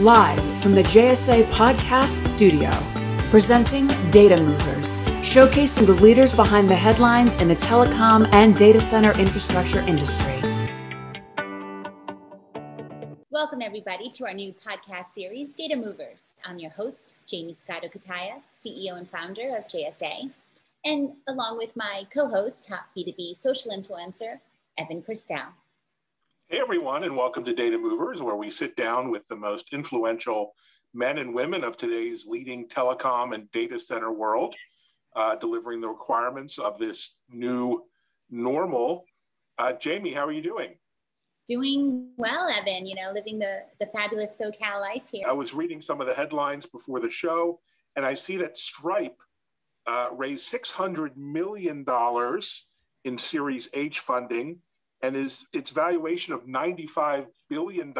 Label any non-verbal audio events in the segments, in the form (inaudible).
Live from the JSA Podcast Studio, presenting Data Movers, showcasing the leaders behind the headlines in the telecom and data center infrastructure industry. Welcome, everybody, to our new podcast series, Data Movers. I'm your host, Jaymie Scotto Cutaia, CEO and founder of JSA, and along with my co host, top B2B social influencer, Evan Kirstel. Hey, everyone, and welcome to Data Movers, where we sit down with the most influential men and women of today's leading telecom and data center world, uh, delivering the requirements of this new normal. Uh, Jaymie, how are you doing? Doing well, Evan, you know, living the, the fabulous SoCal life here. I was reading some of the headlines before the show, and I see that Stripe uh, raised $600 million in Series H funding and is its valuation of $95 billion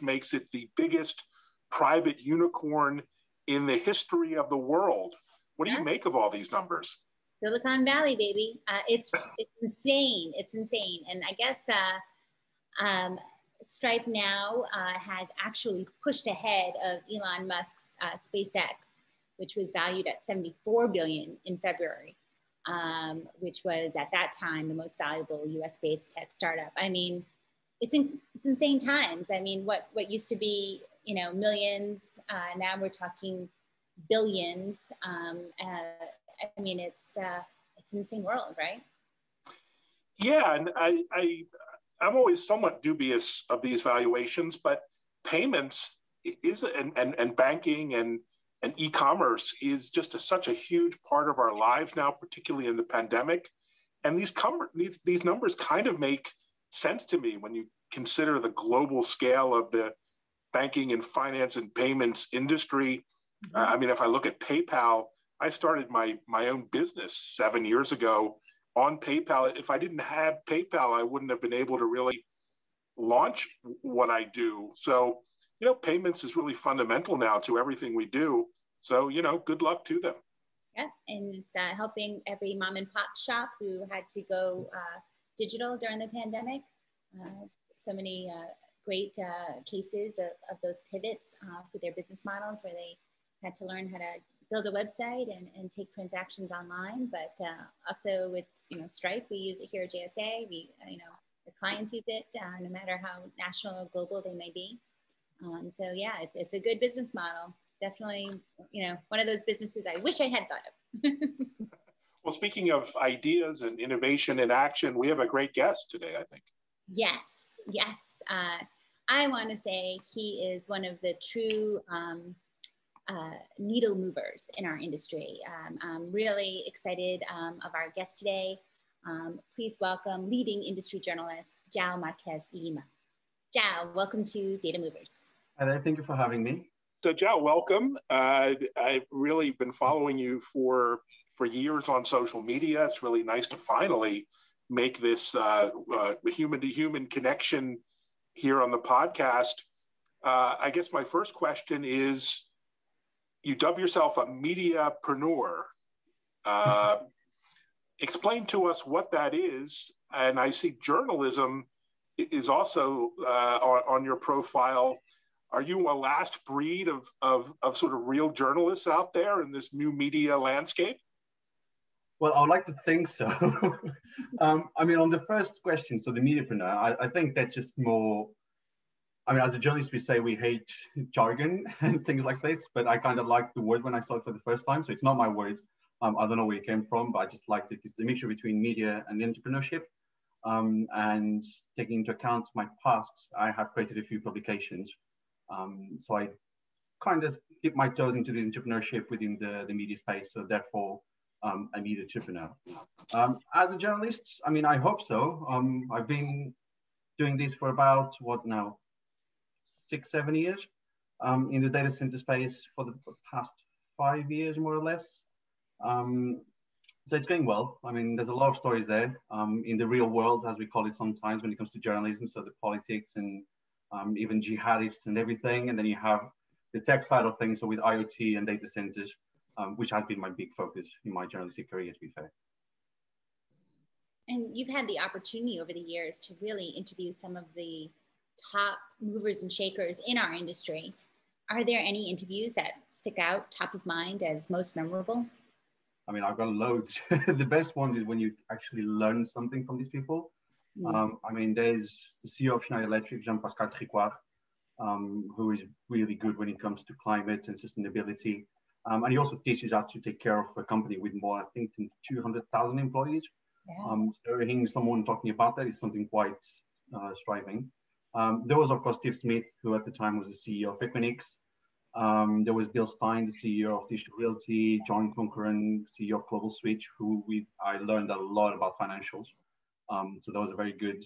makes it the biggest private unicorn in the history of the world. What do you make of all these numbers? Silicon Valley, baby. Uh, it's, it's insane. It's insane. And I guess uh, um, Stripe now uh, has actually pushed ahead of Elon Musk's uh, SpaceX, which was valued at 74 billion in February um, which was at that time the most valuable US based tech startup. I mean, it's, in, it's insane times. I mean, what, what used to be, you know, millions, uh, now we're talking billions. Um, uh, I mean, it's, uh, it's an insane world, right? Yeah, and I, I, I'm always somewhat dubious of these valuations, but payments is and, and, and banking and and e-commerce is just a, such a huge part of our lives now, particularly in the pandemic. And these, com- these, these numbers kind of make sense to me when you consider the global scale of the banking and finance and payments industry. Mm-hmm. Uh, I mean, if I look at PayPal, I started my, my own business seven years ago on PayPal. If I didn't have PayPal, I wouldn't have been able to really launch what I do. So, you know, payments is really fundamental now to everything we do. So, you know, good luck to them. Yeah, and it's uh, helping every mom and pop shop who had to go uh, digital during the pandemic. Uh, so many uh, great uh, cases of, of, those pivots uh, for their business models where they had to learn how to build a website and, and take transactions online. But also with, you know, Stripe, we use it here at JSA. We, you know, the clients use it no matter how national or global they may be. Um, so yeah, it's, it's a good business model definitely, you know, one of those businesses I wish I had thought of. (laughs) well, speaking of ideas and innovation in action, we have a great guest today, I think. Yes, yes. Uh, I want to say he is one of the true um, uh, needle movers in our industry. Um, I'm really excited um, of our guest today. Um, please welcome leading industry journalist, João Marques Lima. João, welcome to Data Movers. Hi thank you for having me. So, João, welcome. Uh, I've really been following you for for years on social media. It's really nice to finally make this uh, uh, human to human connection here on the podcast. Uh, I guess my first question is: You dub yourself a mediapreneur. Uh, (laughs) explain to us what that is. And I see journalism is also uh, on, on your profile are you a last breed of, of, of sort of real journalists out there in this new media landscape? Well, I would like to think so. (laughs) um, I mean, on the first question, so the mediapreneur, I, I think that's just more. I mean, as a journalist, we say we hate jargon (laughs) and things like this, but I kind of liked the word when I saw it for the first time. So it's not my words. Um, I don't know where it came from, but I just liked it. It's the mixture between media and entrepreneurship. Um, and taking into account my past, I have created a few publications um, so I kind of dip my toes into the entrepreneurship within the, the media space. So therefore, um, I'm either entrepreneur. Um, as a journalist, I mean, I hope so. Um, I've been doing this for about, what now, six, seven years um, in the data center space for the past five years, more or less. Um, so it's going well. I mean, there's a lot of stories there um, in the real world, as we call it sometimes when it comes to journalism. So the politics and um, even jihadists and everything. And then you have the tech side of things, so with IoT and data centers, um, which has been my big focus in my journalistic career, to be fair. And you've had the opportunity over the years to really interview some of the top movers and shakers in our industry. are there any interviews that stick out top of mind as most memorable? I mean, I've got loads. (laughs) the best ones is when you actually learn something from these people. Mm. Um, I mean, there's the CEO of Schneider Electric, Jean-Pascal Tricoire, um, who is really good when it comes to climate and sustainability. Um, and he also teaches how to take care of a company with more, I think, than 200,000 employees. Yeah. Um, so hearing someone talking about that is something quite uh, striving. Um, there was, of course, Steve Smith, who at the time was the CEO of Equinix. Um, there was Bill Stein, the CEO of Digital Realty, John Corcoran, CEO of Global Switch, who we I learned a lot about financials. Um, so that was a very good.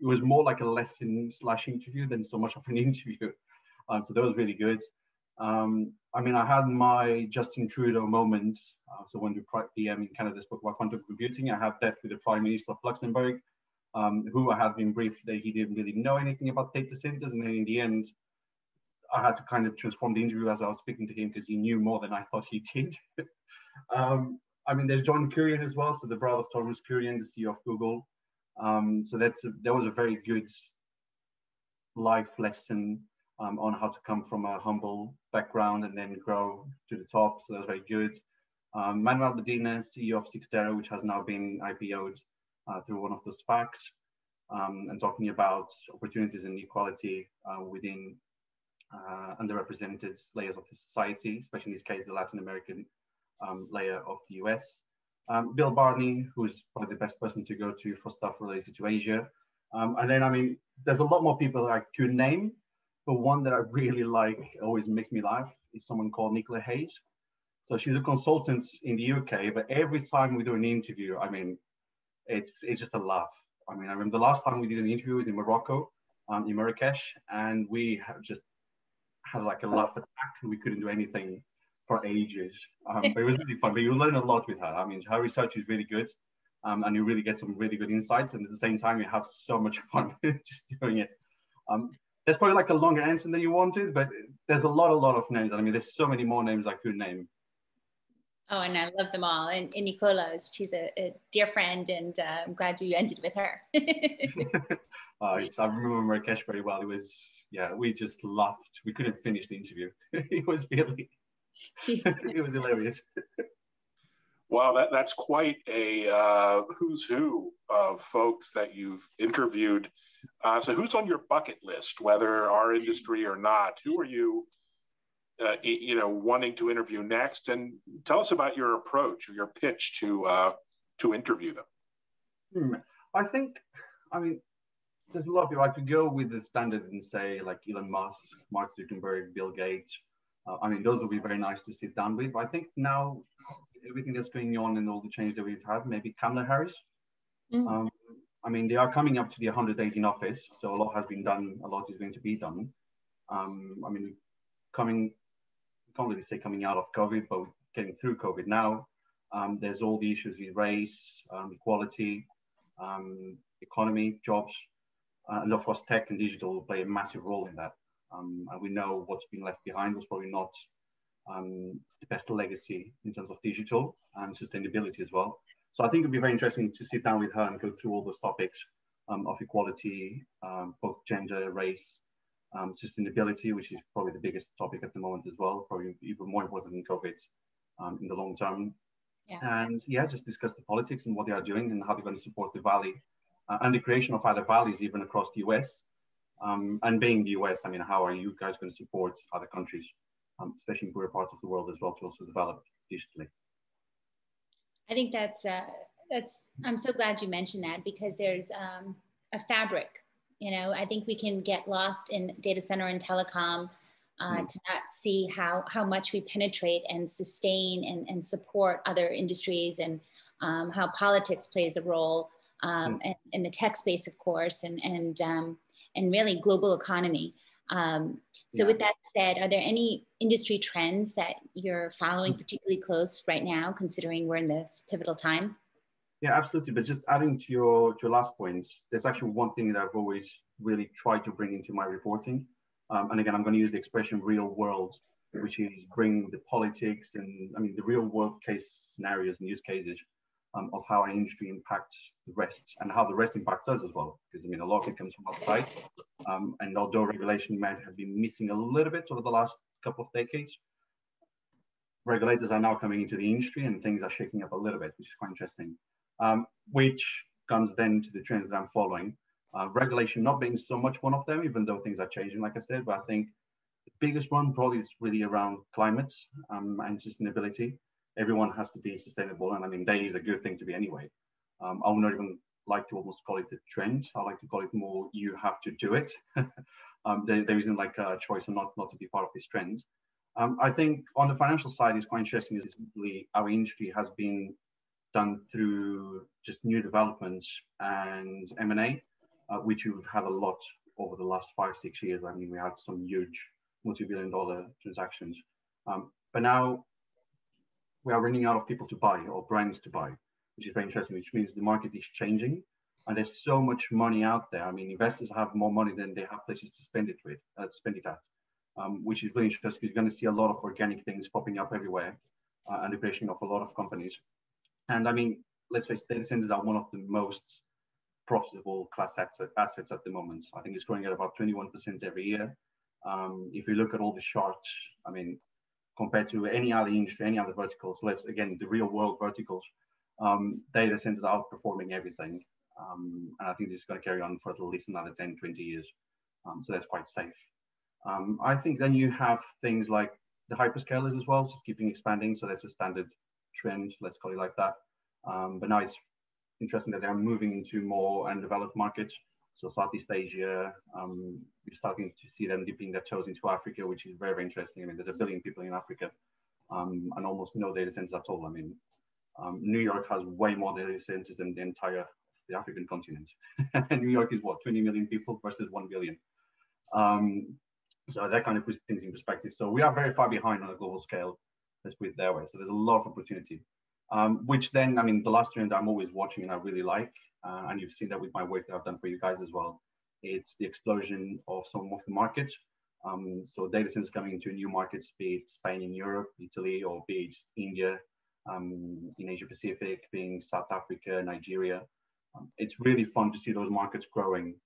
It was more like a lesson slash interview than so much of an (laughs) interview. Um, so that was really good. Um, I mean, I had my Justin Trudeau moment. Uh, so when the PM in Canada spoke about quantum computing, I had that with the Prime Minister of Luxembourg um, who I had been briefed that he didn't really know anything about data centers. And then in the end, I had to kind of transform the interview as I was speaking to him because he knew more than I thought he did. (laughs) um, I mean, there's John Kurian as well. So the brother of Thomas Kurian, the CEO of Google. Um, so that's a, that was a very good life lesson um, on how to come from a humble background and then grow to the top. So that was very good. Um, Manuel Medina, CEO of Cyxtera, which has now been IPO'd uh, through one of the SPACs um, and talking about opportunities and equality uh, within uh, underrepresented layers of the society, especially in this case, the Latin American um, layer of the US. Um, Bill Barney, who's probably the best person to go to for stuff related to Asia. Um, and then, I mean, there's a lot more people that I could name, but one that I really like, always makes me laugh, is someone called Nicola Hayes. So she's a consultant in the UK, but every time we do an interview, I mean, it's it's just a laugh. I mean, I remember the last time we did an interview was in Morocco, um, in Marrakesh, and we just had like a laugh attack, and we couldn't do anything for ages. Um, but it was really fun. But you learn a lot with her. I mean, her research is really good, um, and you really get some really good insights. And at the same time, you have so much fun (laughs) just doing it. Um, there's probably like a longer answer than you wanted, but there's a lot, a lot of names. I mean, there's so many more names I could name. Oh, and I love them all. And, and Nicola's, she's a, a, dear friend, and uh, I'm glad you ended with her. (laughs) (laughs) uh, I remember Marrakesh very well. It was, yeah, we just laughed. We couldn't finish the interview. (laughs) it was really, it was hilarious. Wow, that, that's quite a uh, who's who of folks that you've interviewed. Uh, so, who's on your bucket list, whether our industry or not? Who are you uh, you know, wanting to interview next, and tell us about your approach or your pitch to uh, to interview them. Hmm. I think, I mean, there's a lot of people. I could go with the standard and say like Elon Musk, Mark Zuckerberg, Bill Gates. Uh, I mean, those would be very nice to sit down with. But I think now everything that's going on and all the change that we've had, maybe Kamala Harris. Mm. Um, I mean, they are coming up to the 100 days in office, so a lot has been done. A lot is going to be done. Um, I mean, coming can't really say coming out of COVID, but getting through COVID now. Um, there's all the issues with race, um, equality, um, economy, jobs, uh, and of course tech and digital will play a massive role in that. Um, and we know what's been left behind was probably not um, the best legacy in terms of digital and sustainability as well. So I think it'd be very interesting to sit down with her and go through all those topics um, of equality, both gender, race, um, sustainability, which is probably the biggest topic at the moment as well, probably even more important than COVID um, in the long term. Yeah. And yeah, just discuss the politics and what they are doing and how they're going to support the valley uh, and the creation of other valleys even across the US. Um, and being the US, I mean, how are you guys going to support other countries, um, especially in poorer parts of the world as well, to also develop digitally? I think that's uh, that's. I'm so glad you mentioned that because there's um, a fabric you know, I think we can get lost in data center and telecom uh, mm. to not see how, how much we penetrate and sustain and, and support other industries and um, how politics plays a role um, mm. and, the tech space, of course, and, and, um, and really global economy. Um, so yeah. with that said, are there any industry trends that you're following mm. particularly close right now, considering we're in this pivotal time? Yeah, absolutely. But just adding to your to your last point, there's actually one thing that I've always really tried to bring into my reporting. Um, and again, I'm going to use the expression real world, which is bring the politics and I mean the real world case scenarios and use cases um, of how our industry impacts the rest and how the rest impacts us as well. Because I mean, a lot of it comes from outside. Um, and although regulation might have been missing a little bit over the last couple of decades, regulators are now coming into the industry and things are shaking up a little bit, which is quite interesting. Um, which comes then to the trends that I'm following. Uh, regulation not being so much one of them, even though things are changing, like I said, but I think the biggest one probably is really around climate um, and sustainability everyone has to be sustainable. And I mean, that is a good thing to be anyway. Um, I would not even like to almost call it a trend. I like to call it more, you have to do it. (laughs) um, there, there isn't like a choice or not, not to be part of this trend. Um, I think on the financial side it's quite interesting is our industry has been done through just new developments and M&A, uh, which we've had a lot over the last five, six years. I mean, we had some huge multi-billion dollar transactions. Um, but now we are running out of people to buy or brands to buy, which is very interesting, which means the market is changing and there's so much money out there. I mean, investors have more money than they have places to spend it with, uh, spend it at, um, which is really interesting because you're going to see a lot of organic things popping up everywhere uh, and the creation of a lot of companies. And I mean, let's face it, data centers are one of the most profitable class assets at the moment. I think it's growing at about 21% every year. Um, if you look at all the charts, I mean, compared to any other industry, any other verticals. let's again the real world verticals. Um, data centers are outperforming everything, um, and I think this is going to carry on for at least another 10, 20 years. Um, so that's quite safe. Um, I think then you have things like the hyperscalers as well, just keeping expanding. So that's a standard trend, let's call it like that. Um, but now it's interesting that they're moving into more undeveloped markets. So Southeast Asia, um, we're starting to see them dipping their toes into Africa, which is very, very interesting. I mean, there's a billion people in Africa um, and almost no data centers at all. I mean, um, New York has way more data centers than the entire the African continent. And (laughs) New York is what, 20 million people versus 1 billion. Um, so that kind of puts things in perspective. So we are very far behind on a global scale, let's put it way. So there's a lot of opportunity, um, which then, I mean, the last trend I'm always watching and I really like uh, and you've seen that with my work that I've done for you guys as well. It's the explosion of some of the markets. Um, so data centers coming into new markets, be it Spain in Europe, Italy, or be it India, um, in Asia Pacific, being South Africa, Nigeria. Um, it's really fun to see those markets growing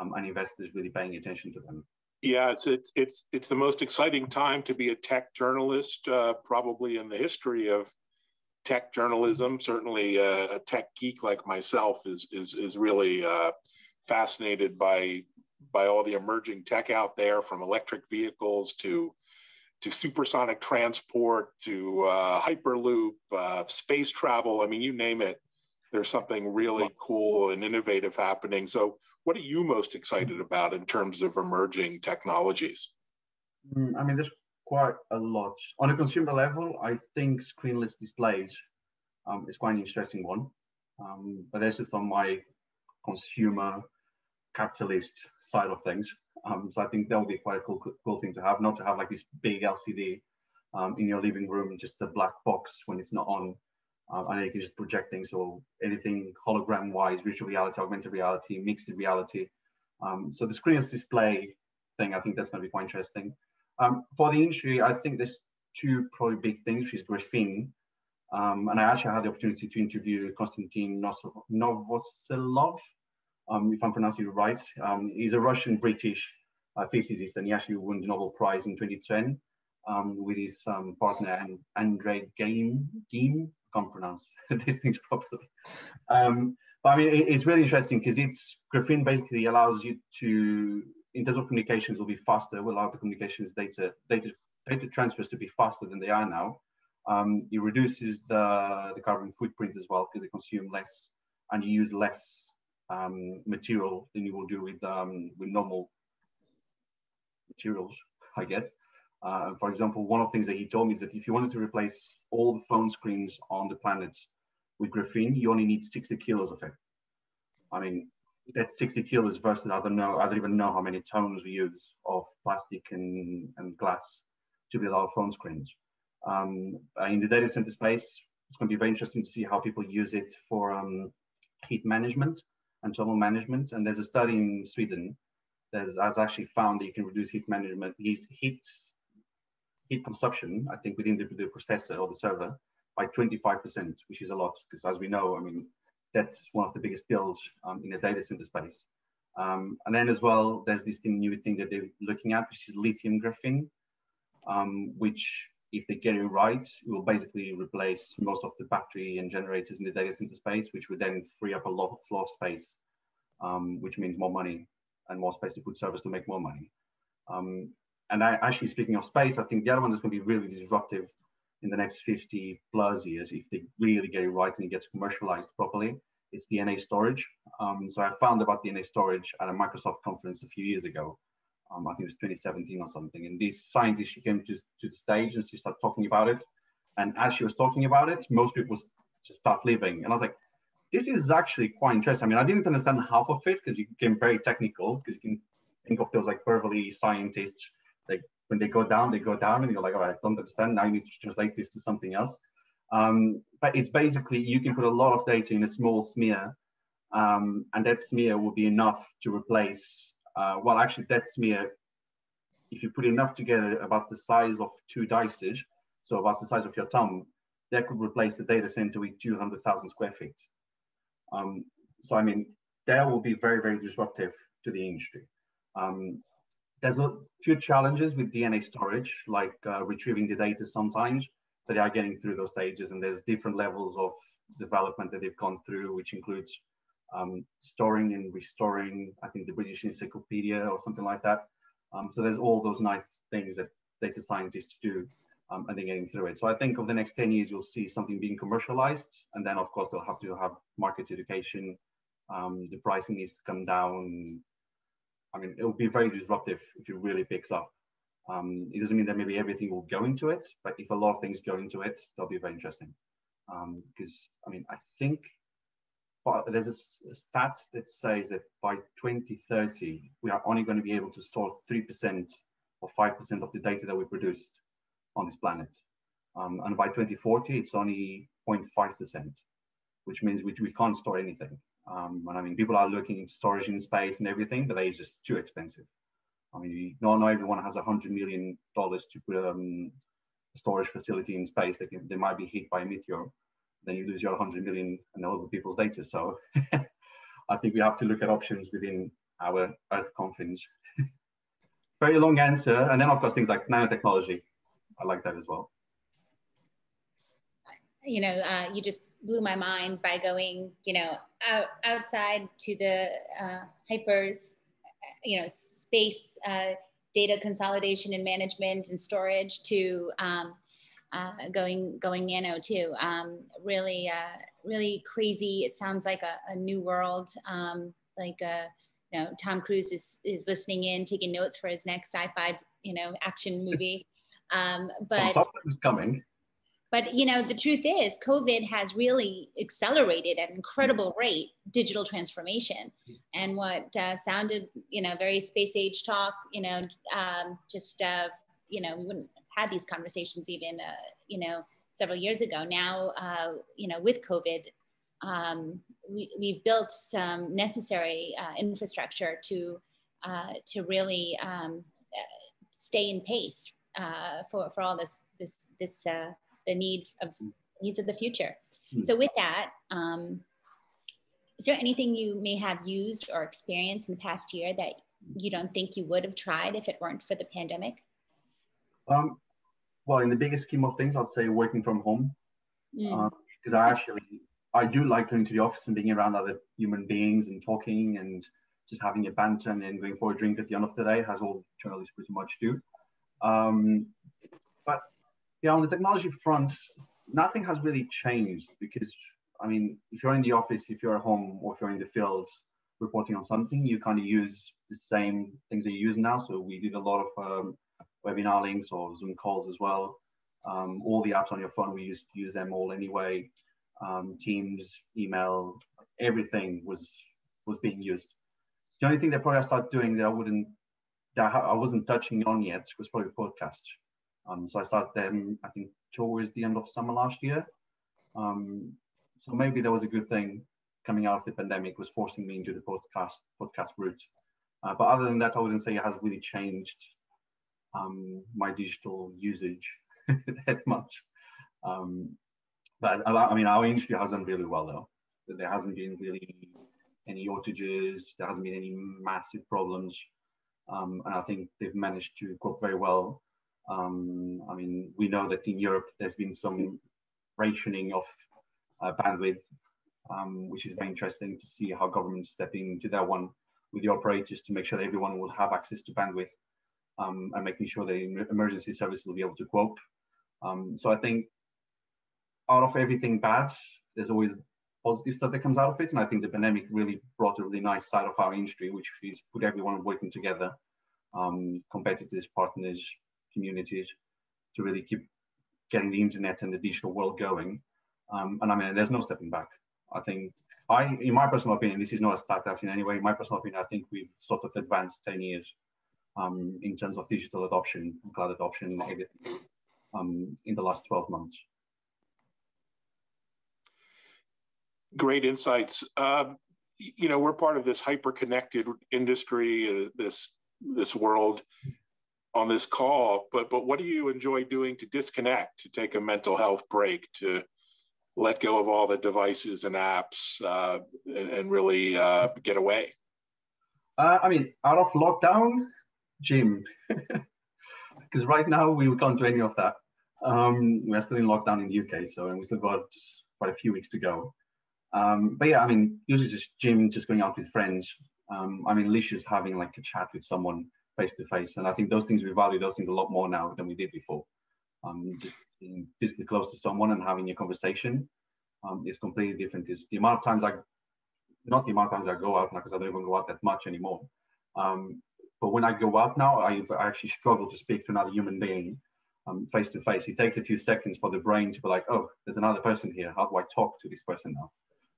um, and investors really paying attention to them. Yeah, it's it's it's it's the most exciting time to be a tech journalist, uh, probably in the history of tech journalism. Certainly, uh, a tech geek like myself is is is really uh, fascinated by by all the emerging tech out there, from electric vehicles to to supersonic transport to uh, hyperloop, uh, space travel. I mean, you name it. There's something really cool and innovative happening. So, what are you most excited about in terms of emerging technologies? Mm, I mean, there's quite a lot. On a consumer level, I think screenless displays um, is quite an interesting one. Um, but that's just on my consumer capitalist side of things. Um, so I think that would be quite a cool, cool thing to have, not to have like this big LCD um, in your living room, just a black box when it's not on. Uh, and then you can just project things or anything hologram wise, virtual reality, augmented reality, mixed reality. Um, so the screenless display thing, I think that's going to be quite interesting. Um, for the industry, I think there's two probably big things, which is graphene. Um, and I actually had the opportunity to interview Konstantin Novoselov, um, if I'm pronouncing it right. Um, he's a Russian-British uh, physicist, and he actually won the Nobel Prize in 2010 um, with his um, partner, Andrei. Geim, I can't pronounce (laughs) these things properly. but I mean, it, it's really interesting because it's graphene basically allows you to in terms of communications will be faster, will allow the communications data, data, data transfers to be faster than they are now. Um, it reduces the, the carbon footprint as well because they consume less and you use less um, material than you will do with, um, with normal materials, I guess. Uh, for example, one of the things that he told me is that if you wanted to replace all the phone screens on the planet with graphene, you only need 60 kilos of it. I mean, that's 60 kilos versus I don't know, I don't even know how many tons we use of plastic and, and glass to build our phone screens. Um, in the data center space, it's going to be very interesting to see how people use it for um, heat management and thermal management. And there's a study in Sweden that has actually found that you can reduce heat management, heat, heat consumption, I think within the, the processor or the server by 25%, which is a lot because as we know, I mean, that's one of the biggest bills um, in the data center space. Um, and then as well, there's this thing, new thing that they're looking at, which is lithium graphene, um, which if they get it right, will basically replace most of the battery and generators in the data center space, which would then free up a lot of floor space, um, which means more money and more space to put servers to make more money. Um, and I, actually, speaking of space, I think the other one that's going to be really disruptive in the next 50 plus years, if they really get it right and it gets commercialized properly, it's DNA storage. Um, so I found about DNA storage at a Microsoft conference a few years ago. Um, I think it was 2017 or something. And this scientist, she came to, to the stage and she started talking about it. And as she was talking about it, most people just start leaving. And I was like, this is actually quite interesting. I mean, I didn't understand half of it because you became very technical because you can think of those like Beverly scientists, like when they go down, they go down and you're like, all right, I don't understand. Now you need to translate this to something else. Um, but it's basically, you can put a lot of data in a small smear um, and that smear will be enough to replace, uh, well, actually that smear, if you put enough together about the size of two dices, so about the size of your thumb, that could replace the data center with 200,000 square feet. Um, so, I mean, that will be very, very disruptive to the industry. Um, there's a few challenges with DNA storage, like uh, retrieving the data sometimes, but they are getting through those stages and there's different levels of development that they've gone through, which includes um, storing and restoring, I think the British Encyclopedia or something like that. Um, so there's all those nice things that data scientists do um, and then getting through it. So I think over the next 10 years, you'll see something being commercialized. And then of course, they'll have to have market education. Um, the pricing needs to come down. I mean, it will be very disruptive if it really picks up. Um, it doesn't mean that maybe everything will go into it, but if a lot of things go into it, they'll be very interesting. Because, um, I mean, I think there's a, a, stat that says that by 2030, we are only going to be able to store 3% or 5% of the data that we produced on this planet. Um, and by 2040, it's only 0.5%, which means we, we can't store anything. Um, and I mean, people are looking into storage in space and everything, but it's just too expensive. I mean, not, not everyone has a $100 million to put um, a storage facility in space. They, can, they might be hit by a meteor. Then you lose your 100 million and all the people's data. So (laughs) I think we have to look at options within our Earth confines. (laughs) Very long answer. And then, of course, things like nanotechnology. I like that as well. You know, uh, you just blew my mind by going, you know, out, outside to the uh, hypers, you know, space uh, data consolidation and management and storage to um, uh, going going nano too. Um, really, uh, really crazy. It sounds like a, a new world. Um, like uh, you know, Tom Cruise is is listening in, taking notes for his next sci-fi, you know, action movie. Um, but is coming. But you know, the truth is, COVID has really accelerated at an incredible rate digital transformation. And what uh, sounded, you know, very space age talk, you know, um, just uh, you know, we wouldn't have had these conversations even, uh, you know, several years ago. Now, uh, you know, with COVID, um, we, we've built some necessary uh, infrastructure to uh, to really um, stay in pace uh, for, for all this this this uh, the need of needs of the future. Mm-hmm. So with that, um, is there anything you may have used or experienced in the past year that you don't think you would have tried if it weren't for the pandemic? Um, well, in the biggest scheme of things, I'd say working from home because mm. uh, I actually I do like going to the office and being around other human beings and talking and just having a banter and going for a drink at the end of the day, as all journalists pretty much do. Um, but yeah, on the technology front, nothing has really changed because I mean, if you're in the office, if you're at home, or if you're in the field reporting on something, you kind of use the same things that you use now. So we did a lot of um, webinar links or Zoom calls as well. Um, all the apps on your phone, we used to use them all anyway. Um, Teams, email, everything was was being used. The only thing that probably I started doing that I wouldn't that I wasn't touching on yet was probably podcast. Um, so I started them, I think, towards the end of summer last year. Um, so maybe that was a good thing coming out of the pandemic was forcing me into the podcast podcast route. Uh, but other than that, I wouldn't say it has really changed um, my digital usage (laughs) that much. Um, but I mean, our industry has done really well though. There hasn't been really any outages. There hasn't been any massive problems, um, and I think they've managed to cope very well. Um, I mean, we know that in Europe there's been some rationing of uh, bandwidth, um, which is very interesting to see how governments step into that one with the operators to make sure that everyone will have access to bandwidth um, and making sure the emergency service will be able to cope. Um, so I think out of everything bad, there's always positive stuff that comes out of it. And I think the pandemic really brought a really nice side of our industry, which is put everyone working together, um, competitors, partners, communities, to really keep getting the internet and the digital world going. Um, and I mean, there's no stepping back. I think I, in my personal opinion, this is not a startup in any way. In my personal opinion, I think we've sort of advanced 10 years um, in terms of digital adoption, cloud adoption, everything um, in the last 12 months. Great insights. Um, you know, we're part of this hyper-connected industry, uh, this this world on this call. But but what do you enjoy doing to disconnect, to take a mental health break, to let go of all the devices and apps, uh, and, and, really uh, get away? Uh, I mean, out of lockdown, gym, (laughs) because right now we can't do any of that. Um, we're still in lockdown in the UK, so and we still got quite a few weeks to go. Um, but yeah, I mean, usually just gym, just going out with friends. Um, I mean, Alicia's having like a chat with someone face to face, and I think those things we value those things a lot more now than we did before. Um, just being physically close to someone and having a conversation um, is completely different. Because the amount of times I, not the amount of times I go out now, because I don't even go out that much anymore. Um, but when I go out now, I, I actually struggle to speak to another human being face to face. It takes a few seconds for the brain to be like, oh, there's another person here. How do I talk to this person now?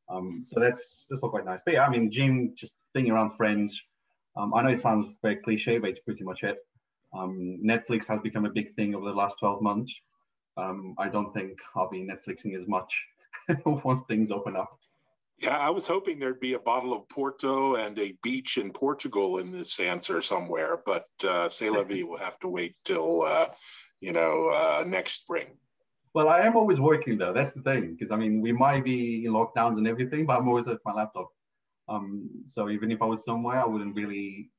Um, so that's that's all quite nice. But yeah, I mean, gym, just being around friends. Um, I know it sounds very cliche, but it's pretty much it. Um, Netflix has become a big thing over the last 12 months. Um, I don't think I'll be Netflixing as much (laughs) once things open up. Yeah, I was hoping there'd be a bottle of Porto and a beach in Portugal in this answer somewhere, but uh, C'est la vie will have to wait till, uh, you know, uh, next spring. Well, I am always working though. That's the thing, because I mean, we might be in lockdowns and everything, but I'm always at my laptop. Um, so even if I was somewhere, I wouldn't really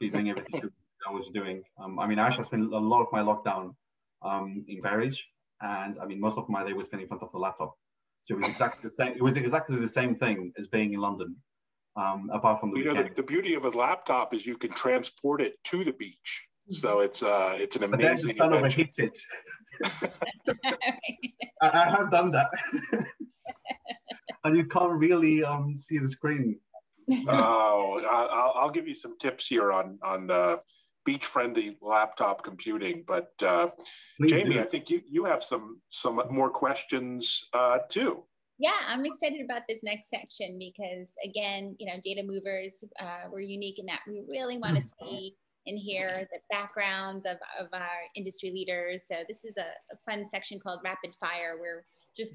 be doing everything (laughs) I was doing. Um, I mean, I actually spent a lot of my lockdown um, in Paris, and I mean, most of my day was spent in front of the laptop. So it was exactly the same. It was exactly the same thing as being in London, um, apart from the. You know, the, the, beauty of a laptop is you can transport it to the beach. So it's uh, it's an amazing. But then the sun overheats it. (laughs) (laughs) I, I, have done that, (laughs) and you can't really um, see the screen. oh, I'll, I'll give you some tips here on on uh, beach friendly laptop computing. But uh, Jaymie, do. I think you you have some some more questions uh, too. Yeah, I'm excited about this next section because again, you know, data movers, uh, we're unique in that we really want to (laughs) see and hear the backgrounds of, of our industry leaders. So this is a, a fun section called rapid fire where just,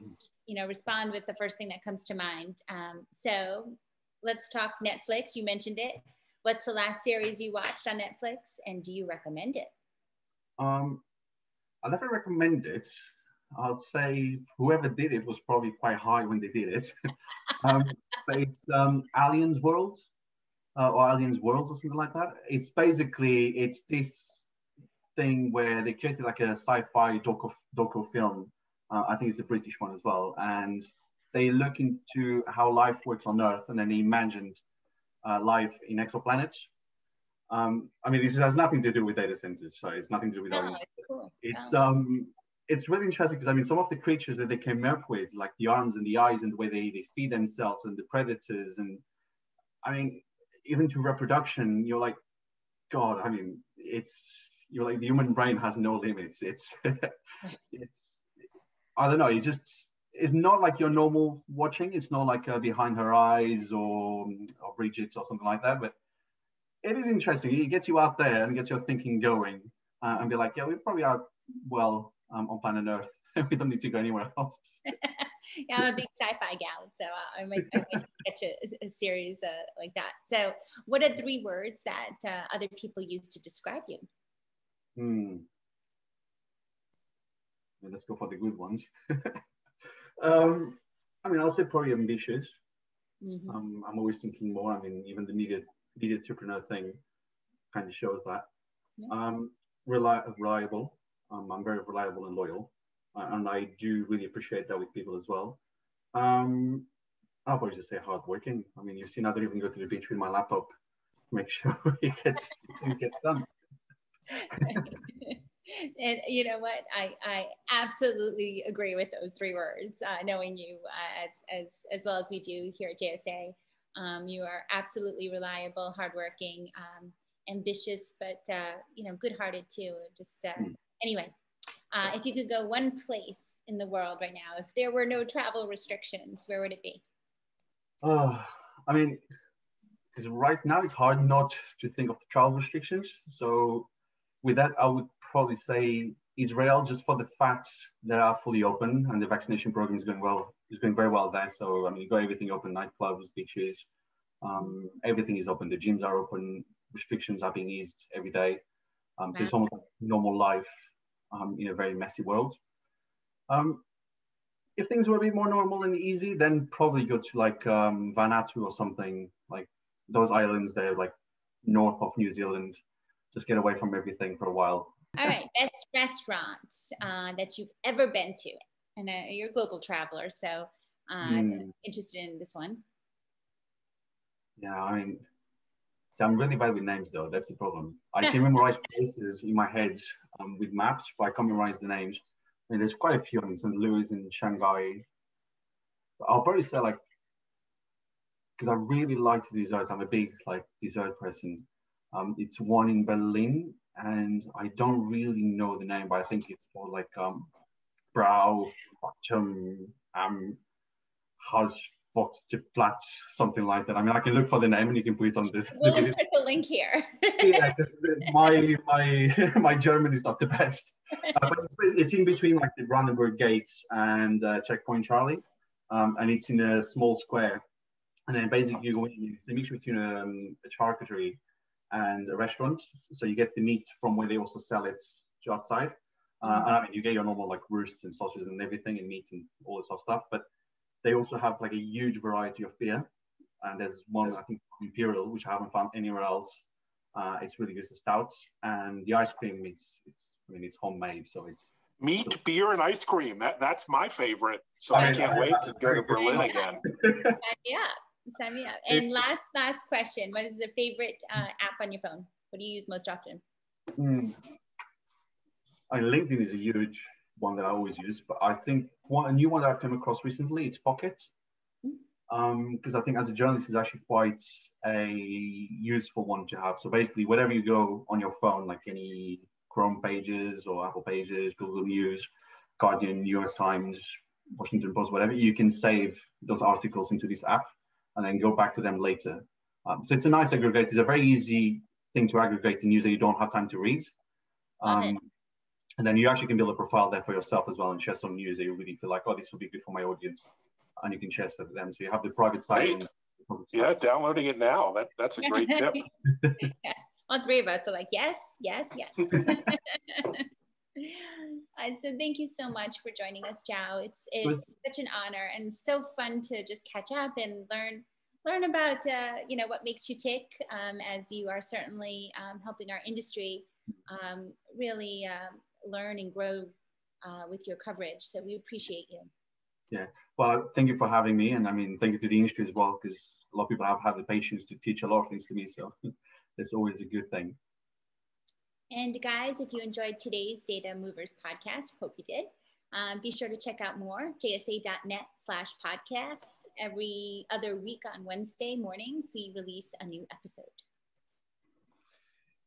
you know, respond with the first thing that comes to mind. Um, so let's talk Netflix. You mentioned it. What's the last series you watched on Netflix and do you recommend it? Um, I definitely recommend it. I'd say whoever did it was probably quite high when they did it. (laughs) um, but it's um, Aliens World uh, or Aliens Worlds or something like that. It's basically it's this thing where they created like a sci-fi docu film. Uh, I think it's a British one as well, and they look into how life works on Earth, and then they imagined uh, life in exoplanets. Um, I mean, this has nothing to do with data centers, so it's nothing to do with no, it's, cool. it's um, it's really interesting because I mean, some of the creatures that they came up with, like the arms and the eyes and the way they, they feed themselves and the predators, and I mean, even to reproduction, you're like, God, I mean, it's you're like the human brain has no limits. It's (laughs) it's I don't know. It just it's not like your normal watching. It's not like uh, Behind Her Eyes or or Bridget or something like that. But it is interesting. It gets you out there and gets your thinking going, uh, and be like, yeah, we probably are well um, on planet Earth. (laughs) we don't need to go anywhere else. (laughs) yeah, I'm a big sci-fi gal, so uh, I might, I might (laughs) sketch a, a series uh, like that. So, what are three words that uh, other people use to describe you? Hmm. Let's go for the good ones. (laughs) um, I mean, I'll say probably ambitious. Mm-hmm. Um, I'm always thinking more. I mean, even the media media entrepreneur thing kind of shows that. Yeah. Um, reli- reliable. Um, I'm very reliable and loyal, uh, and I do really appreciate that with people as well. Um, I'll probably just say hardworking. I mean, you've seen I don't even go to the beach with my laptop make (laughs) sure it gets things get done. (laughs) and you know what? I i absolutely agree with those three words uh, knowing you uh, as as as well as we do here at jsa um, you are absolutely reliable hardworking um, ambitious but uh, you know good-hearted too. Just uh, hmm. anyway uh, if you could go one place in the world right now if there were no travel restrictions where would it be? Oh i mean because right now it's hard not to think of the travel restrictions. So with that, I would probably say Israel, just for the fact they are fully open and the vaccination program is going well, is going very well there. So I mean, you got everything open, nightclubs, beaches, um, everything is open. The gyms are open, restrictions are being eased every day. Um, so it's almost like normal life um, in a very messy world. Um, if things were a bit more normal and easy, then probably go to like um, Vanuatu or something like those islands there, like north of New Zealand just get away from everything for a while. All right, best restaurant uh, that you've ever been to, and uh, you're a global traveler, so uh, mm. interested in this one. Yeah, I mean, so I'm really bad with names though. That's the problem. I (laughs) can memorize places in my head um, with maps, but I can't memorize the names. I mean, there's quite a few. I mean, St. Louis and Shanghai. I'll probably say like, because I really like the desserts. I'm a big like dessert person. Um, it's one in Berlin, and I don't really know the name, but I think it's for like um, Brau, um, um, Platz, something like that. I mean, I can look for the name and you can put it on this. (laughs) We'll (laughs) insert the link here. yeah, (laughs) my my my German is not the best, uh, but it's, it's, in between like the Brandenburg Gates and uh, Checkpoint Charlie, um, and it's in a small square. And then basically you go in, it's a mixture between um, a charcuterie and a restaurant. So you get the meat from where they also sell it to outside. Uh, and I mean, you get your normal like roosts and sausages and everything and meat and all this sort of stuff. But they also have like a huge variety of beer. And there's one, I think, Imperial, which I haven't found anywhere else. Uh, it's really good, the stout. And the ice cream, it's, it's I mean, it's homemade. So it's meat, so, beer, and ice cream. That, that's my favorite. So I, I can't I, wait I, to go to Berlin again. (laughs) yeah sign me up. And it's, last last question: What is the favorite uh, app on your phone? What do you use most often? Hmm. I mean, LinkedIn is a huge one that I always use, but I think one a new one that I've come across recently it's Pocket. Because hmm. um, I think as a journalist, it's actually quite a useful one to have. So basically, wherever you go on your phone, like any Chrome pages or Apple pages, Google News, Guardian, New York Times, Washington Post, whatever, you can save those articles into this app and then go back to them later. Um, so it's a nice aggregate. It's a very easy thing to aggregate the news that you don't have time to read. Um, and then you actually can build a profile there for yourself as well and share some news that you really feel like, oh, this will be good for my audience. And you can share stuff with them. So you have the private side. yeah, downloading it now. That, that's a great tip. (laughs) yeah. All three of us are like, yes, yes, yes. (laughs) (laughs) Uh, so thank you so much for joining us, João. It's it's it was, such an honor and so fun to just catch up and learn learn about uh, you know what makes you tick, um, as you are certainly um, helping our industry um, really uh, learn and grow uh, with your coverage. So we appreciate you. Yeah, well, thank you for having me, and I mean, thank you to the industry as well, because a lot of people have had the patience to teach a lot of things to me. So (laughs) it's always a good thing. And guys, if you enjoyed today's Data Movers podcast, hope you did. Um, be sure to check out more jsa.net slash podcasts. Every other week on Wednesday mornings, we release a new episode.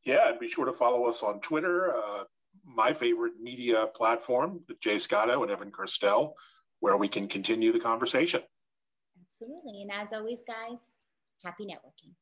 Yeah, and be sure to follow us on Twitter, uh, my favorite media platform, Jay Scotto and Evan Kirstel, where we can continue the conversation. Absolutely. And as always, guys, happy networking.